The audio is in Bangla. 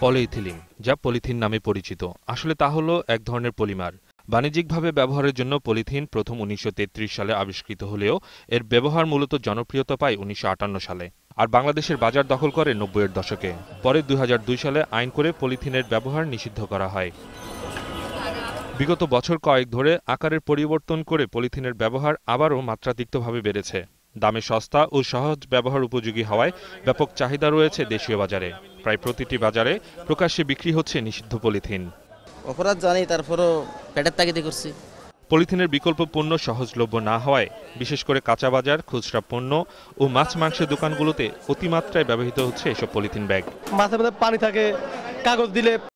পলিইথিলিন, যা পলিথিন নামে পরিচিত। আসলে তা হলো এক ধরনের পলিমার। বাণিজ্যিকভাবে ব্যবহারের জন্য পলিথিন প্রথম উনিশশো তেত্রিশ সালে আবিষ্কৃত হলেও এর ব্যবহার মূলত জনপ্রিয়তা পায় উনিশশো আটান্ন সালে আর বাংলাদেশের বাজার দখল করে নব্বইয়ের দশকে। পরে দু হাজার দুই সালে আইন করে পলিথিনের ব্যবহার নিষিদ্ধ করা হয়। বিগত বছর কয়েক ধরে আকারের পরিবর্তন করে পলিথিনের ব্যবহার আবারও মাত্রাতিরিক্তভাবে বেড়েছে। দামে সস্তা ও সহজ ব্যবহার উপযোগী হওয়ায় ব্যাপক চাহিদা রয়েছে দেশীয় বাজারে। প্রায় প্রতিটি বাজারে প্রকাশ্যে বিক্রি হচ্ছে নিষিদ্ধ পলিথিন। অপরাধ জানি তারপরও পেটের তাগিদে করছি। পলিথিনের বিকল্প পণ্য সহজলভ্য না হওয়ায় বিশেষ করে কাঁচা বাজার খুচরা পণ্য ও মাছ মাংসের দোকানগুলোতে অতিমাত্রায় ব্যবহৃত হচ্ছে এসব পলিথিন ব্যাগ। মাছের মধ্যে পানি থাকে কাগজ দিলে